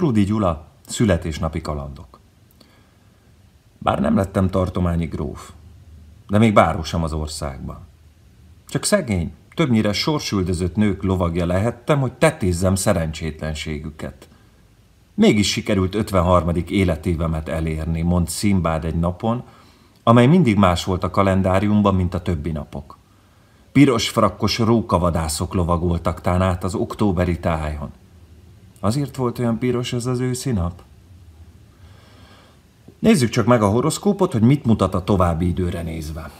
Krudi Gyula, születésnapi kalandok. Bár nem lettem tartományi gróf, de még báró az országban. Csak szegény, többnyire sorsüldözött nők lovagja lehettem, hogy tetézzem szerencsétlenségüket. Mégis sikerült 53. életévemet elérni, mond Szimbád egy napon, amely mindig más volt a kalendáriumban, mint a többi napok. Piros frakkos rókavadászok lovagoltak tán át az októberi tájon. Azért volt olyan piros ez az őszi nap? Nézzük csak meg a horoszkópot, hogy mit mutat a további időre nézve.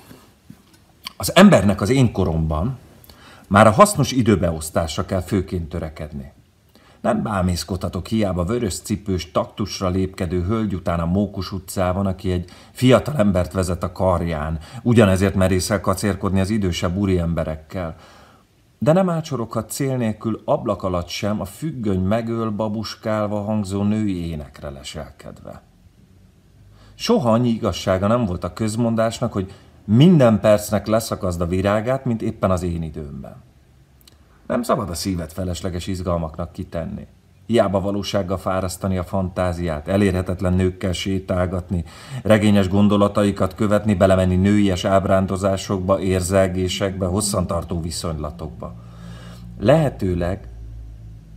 Az embernek az én koromban már a hasznos időbeosztásra kell főként törekedni. Nem bámészkodhatok hiába vörös cipős, taktusra lépkedő hölgy után a Mókus utcában, aki egy fiatal embert vezet a karján, ugyanezért merészel kacérkodni az idősebb úri emberekkel. De nem ácsoroghat cél nélkül ablak alatt sem a függöny megöl babuskálva hangzó női énekre leselkedve. Soha annyi igazsága nem volt a közmondásnak, hogy minden percnek leszakazd a virágát, mint éppen az én időmben. Nem szabad a szívet felesleges izgalmaknak kitenni. Hiába valósággal fárasztani a fantáziát, elérhetetlen nőkkel sétálgatni, regényes gondolataikat követni, belemenni nőies ábrándozásokba, érzelgésekbe, hosszantartó viszonylatokba. Lehetőleg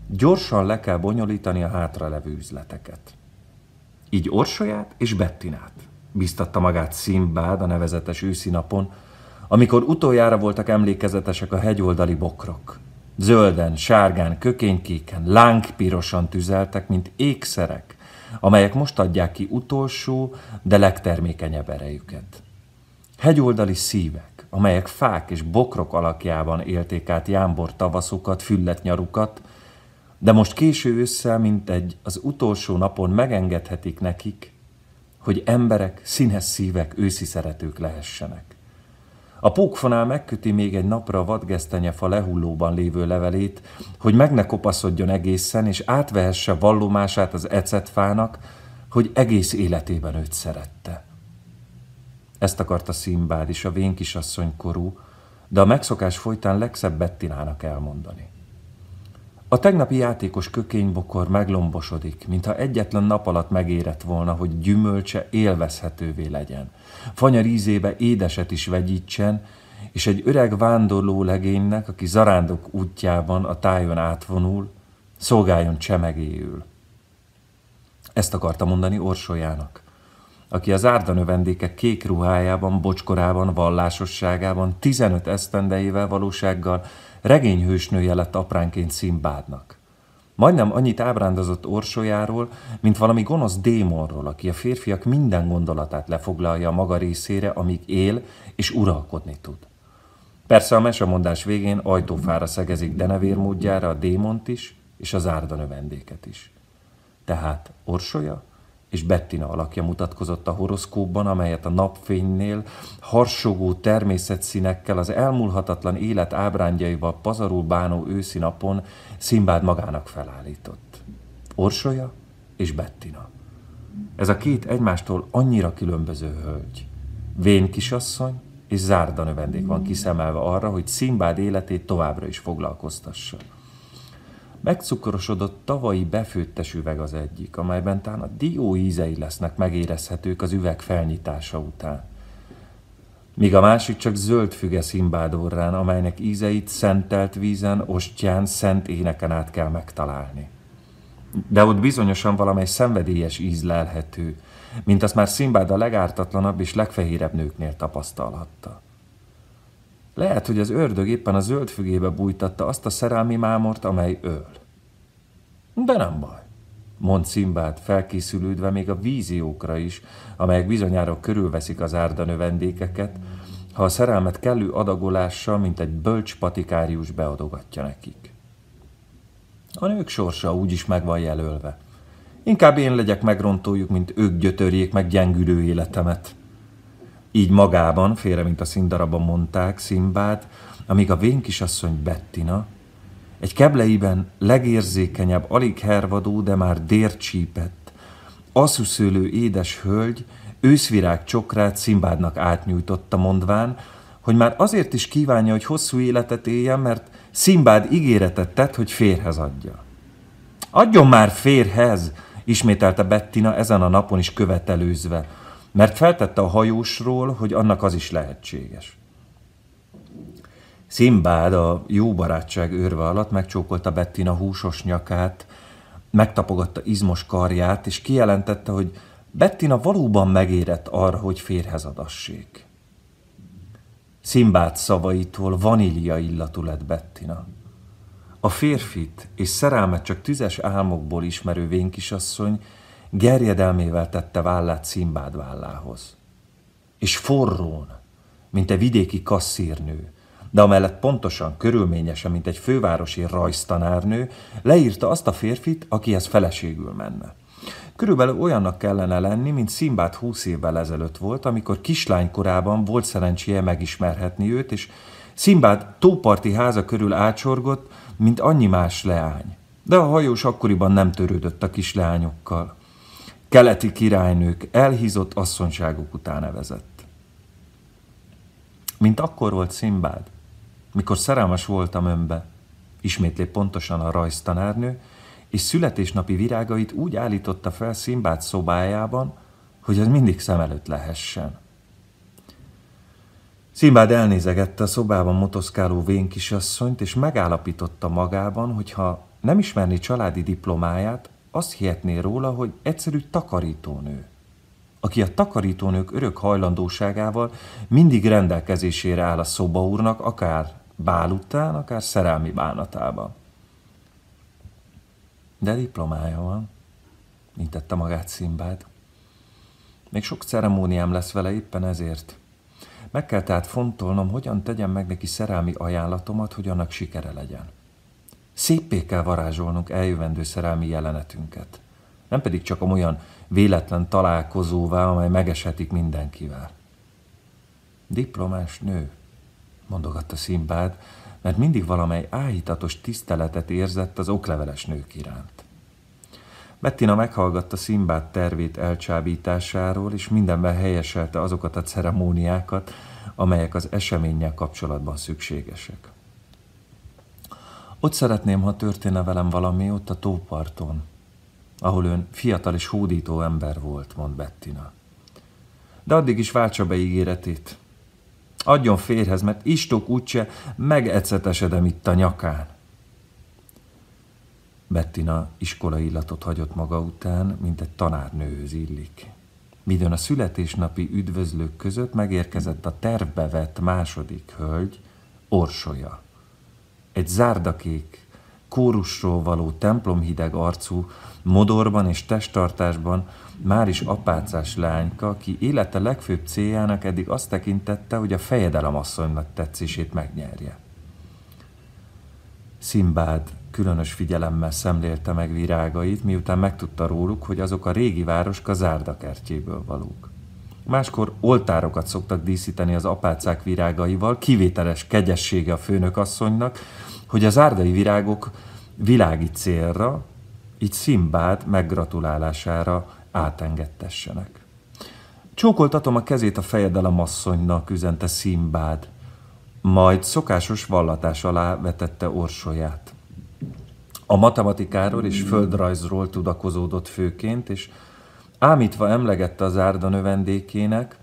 gyorsan le kell bonyolítani a hátralevő üzleteket. Így Orsolyát és Bettinát biztatta magát Szimbád a nevezetes őszi napon, amikor utoljára voltak emlékezetesek a hegyoldali bokrok. Zölden, sárgán, kökénykéken, lángpirosan tüzeltek, mint ékszerek, amelyek most adják ki utolsó, de legtermékenyebb erejüket. Hegyoldali szívek, amelyek fák és bokrok alakjában élték át jámbor tavaszukat, füllet nyarukat, de most késő ősszel, mint egy az utolsó napon megengedhetik nekik, hogy emberek, színes szívek, őszi szeretők lehessenek. A pókfonál megköti még egy napra a vadgesztenyefa lehullóban lévő levelét, hogy meg ne kopaszodjon egészen, és átvehesse vallomását az ecetfának, hogy egész életében őt szerette. Ezt akarta Szimbád is, a vénkisasszony korú, de a megszokás folytán legszebb Bettinának elmondani. A tegnapi játékos kökénybokor meglombosodik, mintha egyetlen nap alatt megérett volna, hogy gyümölcse élvezhetővé legyen. Fanyar ízébe édeset is vegyítsen, és egy öreg vándorló legénynek, aki zarándok útjában a tájon átvonul, szolgáljon csemegéül. Ezt akarta mondani Orsolyának, aki az árdanövendékek kék ruhájában, bocskorában, vallásosságában, 15 esztendeivel valósággal regényhősnője lett apránként Szimbádnak. Majdnem annyit ábrándozott Orsolyáról, mint valami gonosz démonról, aki a férfiak minden gondolatát lefoglalja a maga részére, amíg él és uralkodni tud. Persze a mesemondás végén ajtófára szegezik denevér módjára a démont is, és az árda növendéket is. Tehát Orsolya és Bettina alakja mutatkozott a horoszkópban, amelyet a napfénynél harsogó természetszínekkel, az elmúlhatatlan élet ábrándjaival pazarul bánó őszi napon Szimbád magának felállított. Orsolya és Bettina. Ez a két egymástól annyira különböző hölgy. Vén kisasszony és zárda növendék van kiszemelve arra, hogy Szimbád életét továbbra is foglalkoztassa. Megcukrosodott tavalyi befőttes üveg az egyik, amelyben tán a dió ízei lesznek megérezhetők az üveg felnyitása után. Míg a másik csak zöld füge szimbádorrán, amelynek ízeit szentelt vízen, ostján, szent éneken át kell megtalálni. De ott bizonyosan valamely szenvedélyes íz lelhető, mint azt már Szimbád a legártatlanabb és legfehérebb nőknél tapasztalhatta. Lehet, hogy az ördög éppen a zöld fügébe bújtatta azt a szerelmi mámort, amely öl. De nem baj, mond Szimbád, felkészülődve még a víziókra is, amelyek bizonyára körülveszik az árda növendékeket, ha a szerelmet kellő adagolással, mint egy bölcs patikárius beadogatja nekik. A nők sorsa úgyis meg van jelölve. Inkább én legyek megrontójuk, mint ők gyötörjék meg gyengülő életemet. Így magában, félre, mint a színdarabban mondták, Szimbád, amíg a vénkisasszony Bettina, egy kebleiben legérzékenyebb, alig hervadó, de már dércsípett, asszuszőlő édes hölgy őszvirág csokrát Szimbádnak átnyújtotta, mondván, hogy már azért is kívánja, hogy hosszú életet éljen, mert Szimbád ígéretet tett, hogy férhez adja. Adjon már férhez, ismételte Bettina ezen a napon is követelőzve, mert feltette a hajósról, hogy annak az is lehetséges. Szimbád a jó barátság őrve alatt megcsókolta Bettina húsos nyakát, megtapogatta izmos karját, és kijelentette, hogy Bettina valóban megérett arra, hogy férhez adassék. Szimbád szavaitól vanília illatú lett Bettina. A férfit és szerelmet csak tüzes álmokból ismerő vénkisasszony gerjedelmével tette vállát Szimbád vállához. És forrón, mint egy vidéki kasszírnő, de amellett pontosan, körülményesen, mint egy fővárosi rajztanárnő, leírta azt a férfit, akihez feleségül menne. Körülbelül olyannak kellene lenni, mint Szimbát húsz évvel ezelőtt volt, amikor kislánykorában volt szerencséje megismerhetni őt, és Szimbád tóparti háza körül ácsorgott, mint annyi más leány. De a hajós akkoriban nem törődött a kisleányokkal. Keleti királynők elhízott asszonyságuk után nevezett. Mint akkor volt Szimbád, mikor szerelmes voltam önbe, ismétlé pontosan a rajztanárnő, és születésnapi virágait úgy állította fel Szimbád szobájában, hogy az mindig szem előtt lehessen. Szimbád elnézegette a szobában motoszkáló vén kisasszonyt, és megállapította magában, hogy ha nem ismerni családi diplomáját, azt hihetné róla, hogy egyszerű takarítónő, aki a takarítónők örök hajlandóságával mindig rendelkezésére áll a szobaúrnak, akár bál után, akár szerelmi bánatában. De diplomája van, mintette magát Szimbád. Még sok ceremóniám lesz vele éppen ezért. Meg kell tehát fontolnom, hogyan tegyem meg neki szerelmi ajánlatomat, hogy annak sikere legyen. Szépé kell varázsolnunk eljövendő szerelmi jelenetünket. Nem pedig csak olyan véletlen találkozóvá, amely megesetik mindenkivel. Diplomás nő, mondogatta Szimbád, mert mindig valamely áhítatos tiszteletet érzett az okleveles nők iránt. Bettina meghallgatta Szimbád tervét elcsábításáról, és mindenben helyeselte azokat a ceremóniákat, amelyek az eseménnyel kapcsolatban szükségesek. Ott szeretném, ha történne velem valami ott a tóparton, ahol ön fiatal és hódító ember volt, mond Bettina. De addig is váltsa be ígéretét. Adjon férhez, mert istok úgyse megecetesedem itt a nyakán. Bettina iskola illatot hagyott maga után, mint egy tanárnőhöz illik. Midőn a születésnapi üdvözlők között megérkezett a tervbe vett második hölgy, Orsolya. Egy zárdakék, kórusról való templomhideg arcú, modorban és testtartásban már is apácás lányka, aki élete legfőbb céljának eddig azt tekintette, hogy a fejedelemasszonynak tetszését megnyerje. Szimbád különös figyelemmel szemlélte meg virágait, miután megtudta róluk, hogy azok a régi városka zárdakertjéből valók. Máskor oltárokat szoktak díszíteni az apácák virágaival, kivételes kegyessége a főnökasszonynak, hogy az árdai virágok világi célra, így Szimbád meggratululására átengedtessenek. Csókoltatom a kezét a fejedelem asszonynak, üzente Szimbád, majd szokásos vallatás alá vetette orsolyát. A matematikáról és földrajzról tudakozódott főként, és ámítva emlegette az árda növendékének,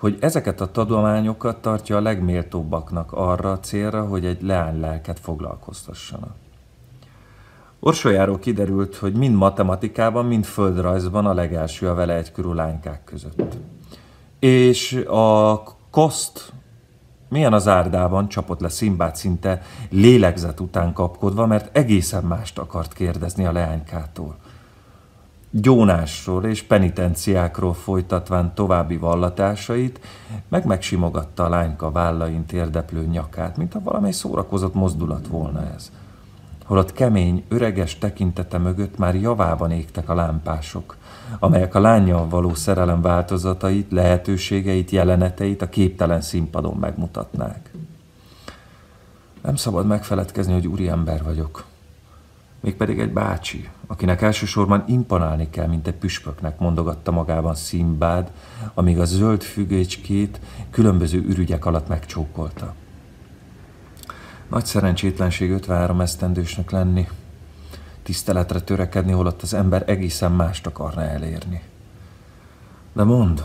hogy ezeket a tudományokat tartja a legméltóbbaknak arra a célra, hogy egy leány lelket foglalkoztassanak. Orsolyáról kiderült, hogy mind matematikában, mind földrajzban a legelső a vele egykörű lánykák között. És a koszt milyen az árdában csapott le Szimbát szinte lélegzet után kapkodva, mert egészen mást akart kérdezni a leánykától. Gyónásról és penitenciákról folytatván további vallatásait, meg megsimogatta a lányka vállain térdeplő nyakát, mint ha valamely szórakozott mozdulat volna ez holott kemény, öreges tekintete mögött már javában égtek a lámpások, amelyek a lányjal való szerelem változatait, lehetőségeit, jeleneteit a képtelen színpadon megmutatnák. Nem szabad megfeledkezni, hogy úri ember vagyok. Mégpedig egy bácsi, akinek elsősorban imponálni kell, mint egy püspöknek, mondogatta magában Szimbád, amíg a zöld fügécskét különböző ürügyek alatt megcsókolta. Nagy szerencsétlenség 53 esztendősnek lenni. tiszteletre törekedni, holott az ember egészen mást akarna elérni. De mondd,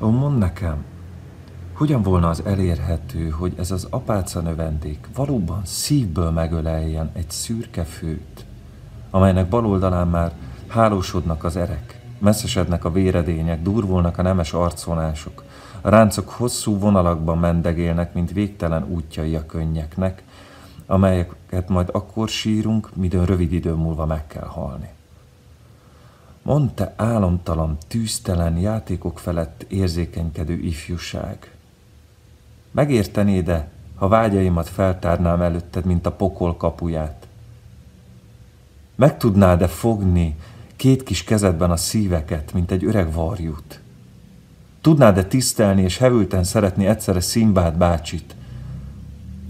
ó, mondd nekem, hogyan volna az elérhető, hogy ez az apáca növendék valóban szívből megöleljen egy szürke főt, amelynek bal oldalán már hálósodnak az erek, messzesednek a véredények, durvulnak a nemes arcvonások, a ráncok hosszú vonalakban mendegélnek, mint végtelen útjai a könnyeknek, amelyeket majd akkor sírunk, midőn rövid idő múlva meg kell halni. Mondd te álomtalan, tűztelen játékok felett érzékenykedő ifjúság. Megértenéd-e, ha vágyaimat feltárnám előtted, mint a pokol kapuját? Meg tudnád-e fogni két kis kezedben a szíveket, mint egy öreg varjút? Tudnád-e tisztelni és hevülten szeretni egyszerre Szimbád bácsit?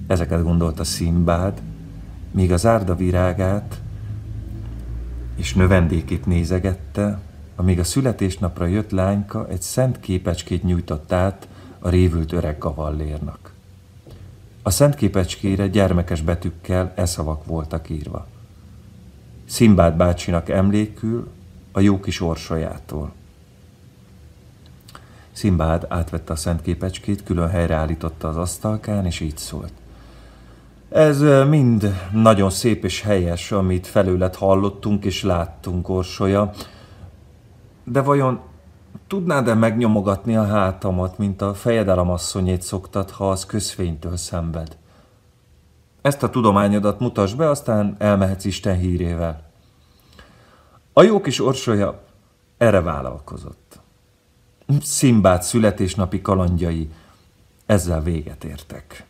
Ezeket gondolta Szimbád, míg az árda virágát és növendékét nézegette, amíg a születésnapra jött lányka egy szent képecskét nyújtott át a révült öreg kavallérnak. A szent képecskére gyermekes betűkkel e szavak voltak írva. Szimbád bácsinak emlékül a jó kis orsajától. Szimbád átvette a szent képecskét, külön helyreállította az asztalkán, és így szólt. Ez mind nagyon szép és helyes, amit felőled hallottunk és láttunk, Orsolya. De vajon tudnád-e megnyomogatni a hátamat, mint a fejedelemasszonyét szoktad, ha az közfénytől szenved? Ezt a tudományodat mutasd be, aztán elmehetsz Isten hírével. A jó kis Orsolya erre vállalkozott. Szimbát születésnapi kalandjai ezzel véget értek.